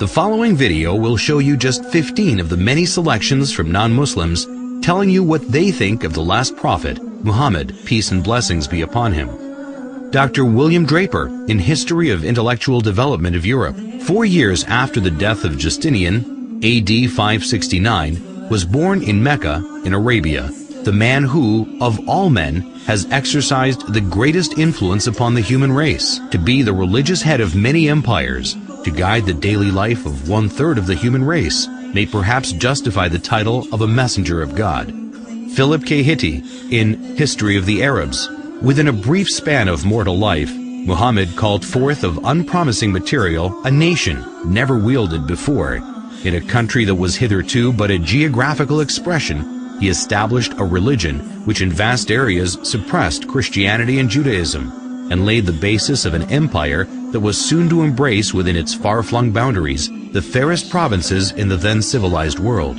The following video will show you just 15 of the many selections from non-Muslims telling you what they think of the last prophet, Muhammad, peace and blessings be upon him. Dr. William Draper, in History of Intellectual Development of Europe, four years after the death of Justinian, AD 569, was born in Mecca, in Arabia, the man who, of all men, has exercised the greatest influence upon the human race, to be the religious head of many empires, to guide the daily life of one-third of the human race, may perhaps justify the title of a messenger of God. Philip K. Hitti, in History of the Arabs, within a brief span of mortal life, Muhammad called forth of unpromising material a nation never wielded before. In a country that was hitherto but a geographical expression, he established a religion which in vast areas suppressed Christianity and Judaism, and laid the basis of an empire that was soon to embrace within its far-flung boundaries the fairest provinces in the then civilized world.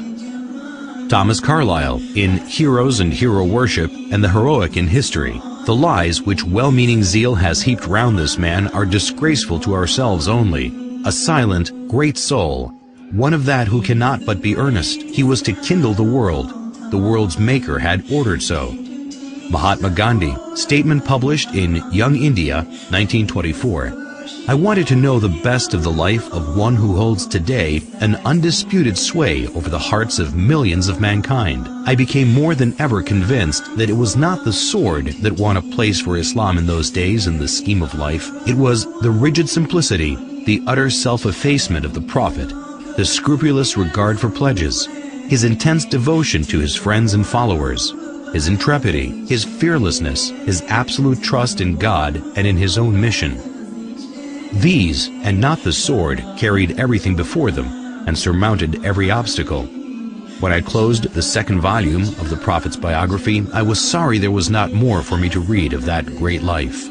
Thomas Carlyle, in Heroes and Hero Worship and the Heroic in History, the lies which well-meaning zeal has heaped round this man are disgraceful to ourselves only. A silent, great soul, one of that who cannot but be earnest. He was to kindle the world. The world's maker had ordered so. Mahatma Gandhi, statement published in Young India, 1924. I wanted to know the best of the life of one who holds today an undisputed sway over the hearts of millions of mankind. I became more than ever convinced that it was not the sword that won a place for Islam in those days in the scheme of life. It was the rigid simplicity, the utter self-effacement of the Prophet, the scrupulous regard for pledges, his intense devotion to his friends and followers, his intrepidity, his fearlessness, his absolute trust in God and in his own mission. These, and not the sword, carried everything before them and surmounted every obstacle. When I closed the second volume of the Prophet's biography, I was sorry there was not more for me to read of that great life.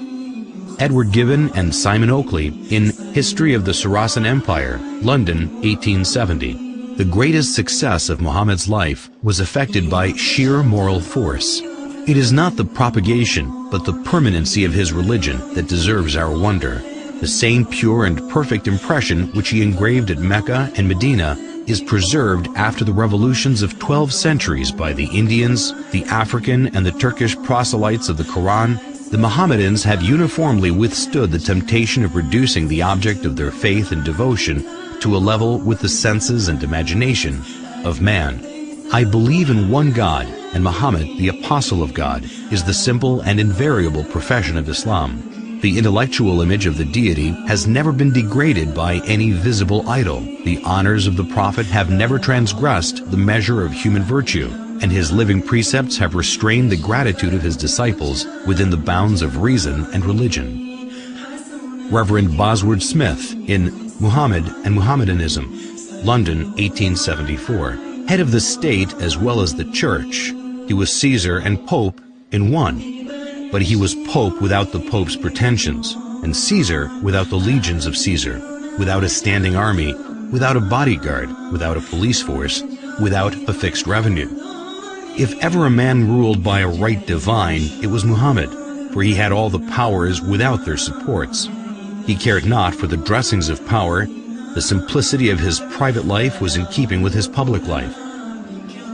Edward Gibbon and Simon Oakley in History of the Saracen Empire, London, 1870. The greatest success of Muhammad's life was effected by sheer moral force. It is not the propagation, but the permanency of his religion that deserves our wonder. The same pure and perfect impression which he engraved at Mecca and Medina is preserved after the revolutions of 12 centuries by the Indians, the African and the Turkish proselytes of the Quran. The Mohammedans have uniformly withstood the temptation of reducing the object of their faith and devotion to a level with the senses and imagination of man. I believe in one God, and Muhammad, the apostle of God, is the simple and invariable profession of Islam. The intellectual image of the deity has never been degraded by any visible idol. The honors of the prophet have never transgressed the measure of human virtue, and his living precepts have restrained the gratitude of his disciples within the bounds of reason and religion. Reverend Bosworth Smith, in Muhammad and Muhammadanism, London, 1874. Head of the state as well as the church, he was Caesar and Pope in one. But he was Pope without the Pope's pretensions, and Caesar without the legions of Caesar, without a standing army, without a bodyguard, without a police force, without a fixed revenue. If ever a man ruled by a right divine, it was Muhammad, for he had all the powers without their supports. He cared not for the dressings of power. The simplicity of his private life was in keeping with his public life.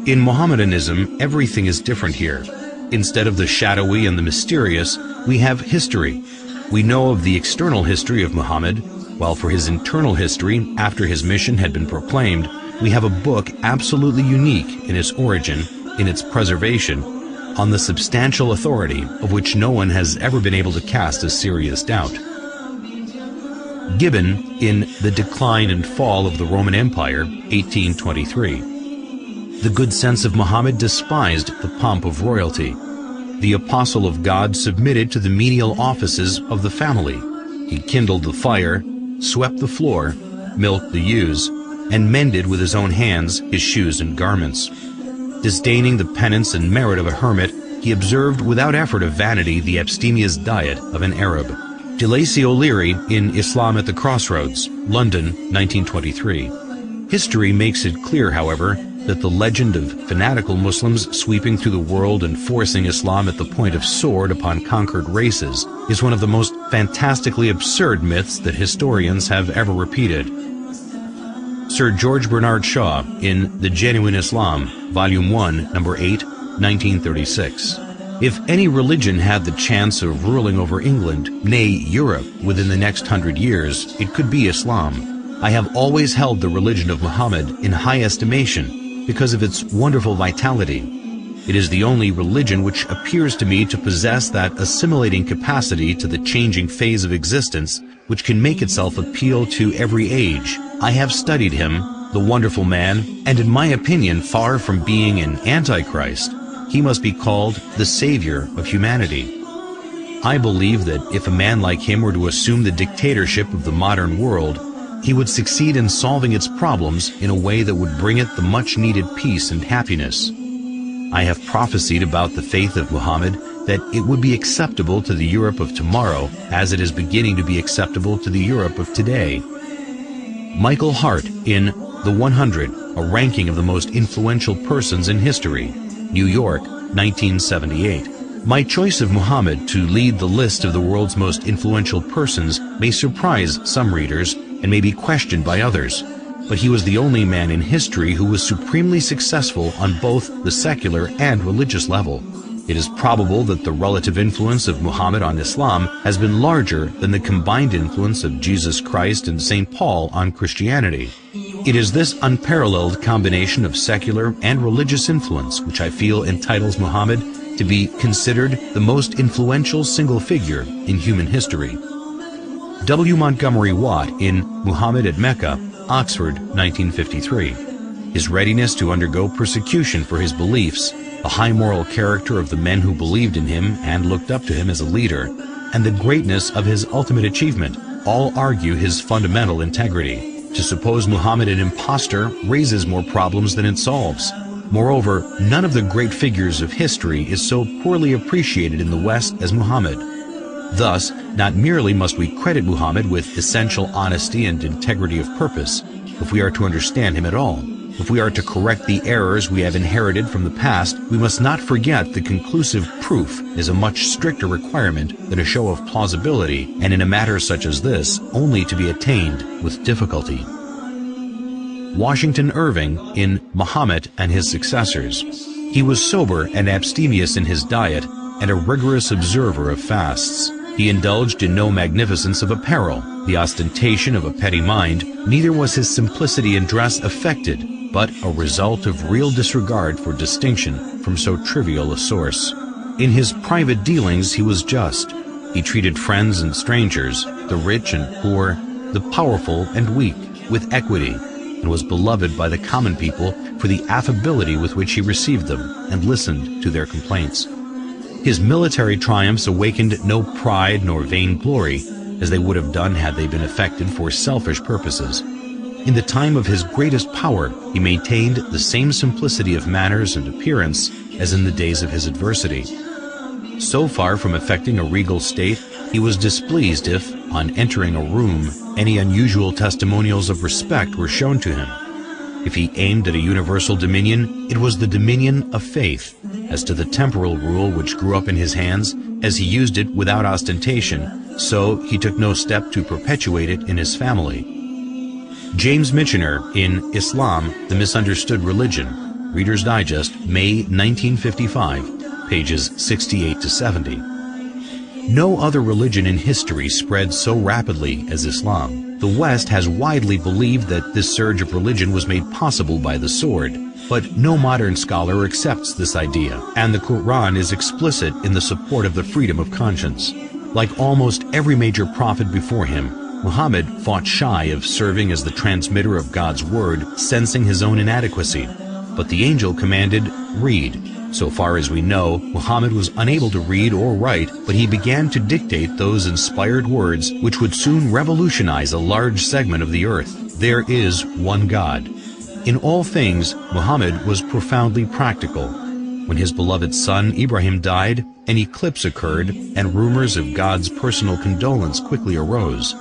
In Mohammedanism, everything is different here. Instead of the shadowy and the mysterious, we have history. We know of the external history of Muhammad, while for his internal history, after his mission had been proclaimed, we have a book absolutely unique in its origin, in its preservation, on the substantial authority of which no one has ever been able to cast a serious doubt. Gibbon in The Decline and Fall of the Roman Empire, 1823. The good sense of Muhammad despised the pomp of royalty. The apostle of God submitted to the menial offices of the family. He kindled the fire, swept the floor, milked the ewes, and mended with his own hands his shoes and garments. Disdaining the penance and merit of a hermit, he observed without effort of vanity the abstemious diet of an Arab. De Lacy O'Leary in Islam at the Crossroads, London, 1923. History makes it clear, however, that the legend of fanatical Muslims sweeping through the world and forcing Islam at the point of sword upon conquered races is one of the most fantastically absurd myths that historians have ever repeated. Sir George Bernard Shaw in The Genuine Islam, Volume 1, Number 8, 1936. If any religion had the chance of ruling over England, nay, Europe, within the next hundred years, it could be Islam. I have always held the religion of Muhammad in high estimation because of its wonderful vitality. It is the only religion which appears to me to possess that assimilating capacity to the changing phase of existence which can make itself appeal to every age. I have studied him, the wonderful man, and in my opinion, far from being an antichrist, he must be called the savior of humanity. I believe that if a man like him were to assume the dictatorship of the modern world, he would succeed in solving its problems in a way that would bring it the much needed peace and happiness. I have prophesied about the faith of Muhammad that it would be acceptable to the Europe of tomorrow as it is beginning to be acceptable to the Europe of today. Michael Hart in The 100, a ranking of the most influential persons in history. New York, 1978. My choice of Muhammad to lead the list of the world's most influential persons may surprise some readers and may be questioned by others, but he was the only man in history who was supremely successful on both the secular and religious level. It is probable that the relative influence of Muhammad on Islam has been larger than the combined influence of Jesus Christ and St. Paul on Christianity. It is this unparalleled combination of secular and religious influence which I feel entitles Muhammad to be considered the most influential single figure in human history. W. Montgomery Watt in Muhammad at Mecca, Oxford, 1953. His readiness to undergo persecution for his beliefs the high moral character of the men who believed in him and looked up to him as a leader, and the greatness of his ultimate achievement all argue his fundamental integrity. To suppose Muhammad an impostor raises more problems than it solves. Moreover, none of the great figures of history is so poorly appreciated in the West as Muhammad. Thus, not merely must we credit Muhammad with essential honesty and integrity of purpose, if we are to understand him at all, if we are to correct the errors we have inherited from the past, we must not forget that conclusive proof is a much stricter requirement than a show of plausibility, and in a matter such as this, only to be attained with difficulty. Washington Irving in Muhammad and His Successors. He was sober and abstemious in his diet, and a rigorous observer of fasts. He indulged in no magnificence of apparel, the ostentation of a petty mind, neither was his simplicity in dress affected but a result of real disregard for distinction from so trivial a source. In his private dealings he was just. He treated friends and strangers, the rich and poor, the powerful and weak, with equity, and was beloved by the common people for the affability with which he received them and listened to their complaints. His military triumphs awakened no pride nor vain glory, as they would have done had they been effected for selfish purposes. In the time of his greatest power, he maintained the same simplicity of manners and appearance as in the days of his adversity. So far from affecting a regal state, he was displeased if, on entering a room, any unusual testimonials of respect were shown to him. If he aimed at a universal dominion, it was the dominion of faith. As to the temporal rule which grew up in his hands, as he used it without ostentation, so he took no step to perpetuate it in his family. James Michener in Islam, the Misunderstood Religion, Reader's Digest, May 1955, pages 68 to 70. No other religion in history spread so rapidly as Islam. The West has widely believed that this surge of religion was made possible by the sword, but no modern scholar accepts this idea, and the Quran is explicit in the support of the freedom of conscience. Like almost every major prophet before him, Muhammad fought shy of serving as the transmitter of God's word, sensing his own inadequacy. But the angel commanded, read. So far as we know, Muhammad was unable to read or write, but he began to dictate those inspired words which would soon revolutionize a large segment of the earth. There is one God. In all things, Muhammad was profoundly practical. When his beloved son Ibrahim died, an eclipse occurred, and rumors of God's personal condolence quickly arose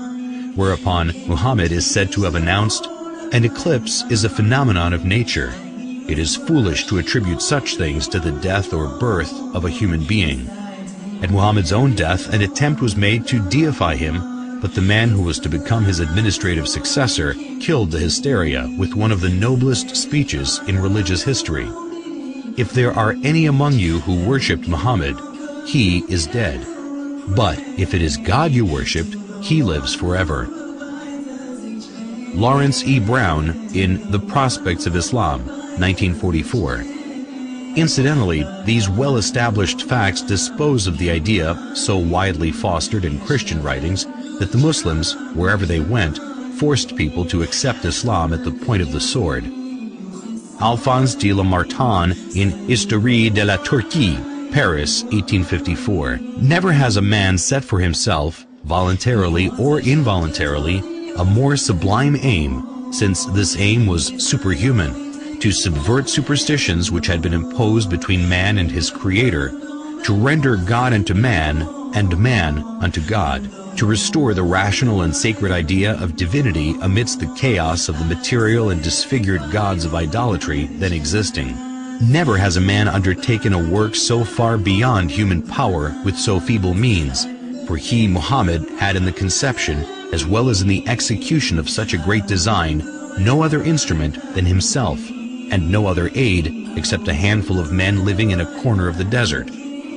whereupon Muhammad is said to have announced, An eclipse is a phenomenon of nature. It is foolish to attribute such things to the death or birth of a human being. At Muhammad's own death, an attempt was made to deify him but the man who was to become his administrative successor killed the hysteria with one of the noblest speeches in religious history. If there are any among you who worshipped Muhammad, he is dead. But if it is God you worshipped, he lives forever. Lawrence E. Brown in The Prospects of Islam, 1944. Incidentally, these well-established facts dispose of the idea, so widely fostered in Christian writings, that the Muslims, wherever they went, forced people to accept Islam at the point of the sword. Alphonse de Lamartine in Histoire de la Turquie, Paris, 1854. Never has a man set for himself, voluntarily or involuntarily, a more sublime aim, since this aim was superhuman, to subvert superstitions which had been imposed between man and his Creator, to render God unto man, and man unto God, to restore the rational and sacred idea of divinity amidst the chaos of the material and disfigured gods of idolatry then existing. Never has a man undertaken a work so far beyond human power with so feeble means, for he, Muhammad, had in the conception as well as in the execution of such a great design, no other instrument than himself, and no other aid except a handful of men living in a corner of the desert.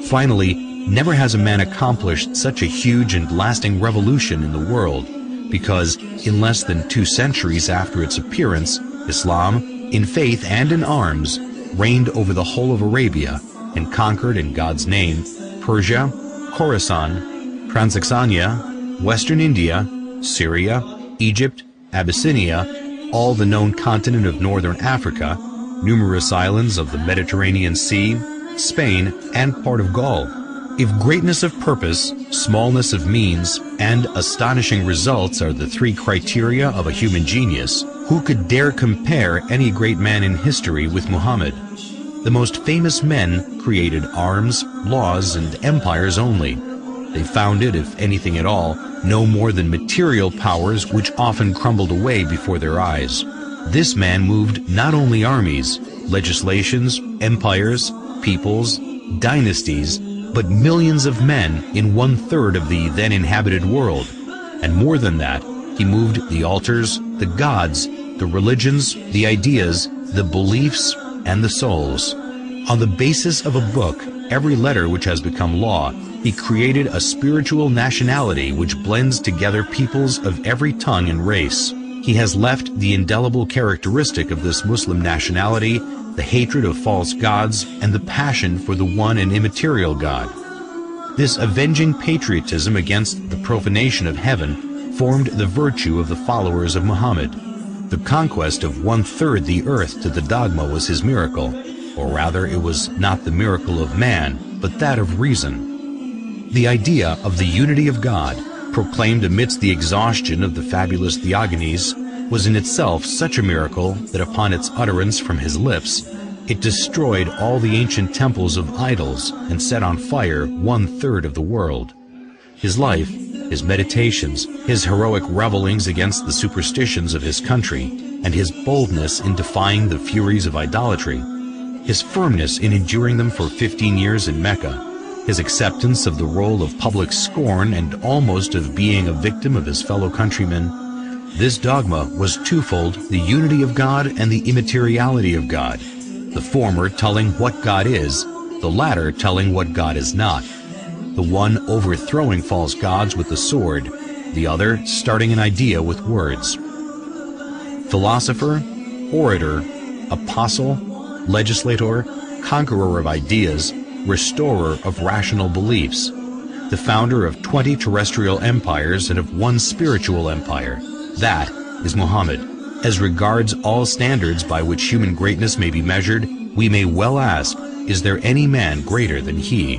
Finally, never has a man accomplished such a huge and lasting revolution in the world, because in less than two centuries after its appearance, Islam, in faith and in arms, reigned over the whole of Arabia and conquered in God's name Persia, Khorasan, Transoxania, Western India, Syria, Egypt, Abyssinia, all the known continent of northern Africa, numerous islands of the Mediterranean Sea, Spain, and part of Gaul. If greatness of purpose, smallness of means, and astonishing results are the three criteria of a human genius, who could dare compare any great man in history with Muhammad? The most famous men created arms, laws, and empires only. They found it, if anything at all, no more than material powers which often crumbled away before their eyes. This man moved not only armies, legislations, empires, peoples, dynasties, but millions of men in one-third of the then inhabited world. And more than that, he moved the altars, the gods, the religions, the ideas, the beliefs, and the souls. On the basis of a book, every letter which has become law, he created a spiritual nationality which blends together peoples of every tongue and race. He has left the indelible characteristic of this Muslim nationality, the hatred of false gods, and the passion for the one and immaterial God. This avenging patriotism against the profanation of heaven formed the virtue of the followers of Muhammad. The conquest of one-third the earth to the dogma was his miracle, or rather it was not the miracle of man, but that of reason. The idea of the unity of God, proclaimed amidst the exhaustion of the fabulous Theogonies, was in itself such a miracle that upon its utterance from his lips, it destroyed all the ancient temples of idols and set on fire one-third of the world. His life, his meditations, his heroic revelings against the superstitions of his country, and his boldness in defying the furies of idolatry, his firmness in enduring them for 15 years in Mecca, his acceptance of the role of public scorn and almost of being a victim of his fellow countrymen, this dogma was twofold, the unity of God and the immateriality of God, the former telling what God is, the latter telling what God is not, the one overthrowing false gods with the sword, the other starting an idea with words. Philosopher, orator, apostle, legislator, conqueror of ideas, restorer of rational beliefs, the founder of 20 terrestrial empires and of one spiritual empire. That is Muhammad. As regards all standards by which human greatness may be measured, we may well ask, is there any man greater than he?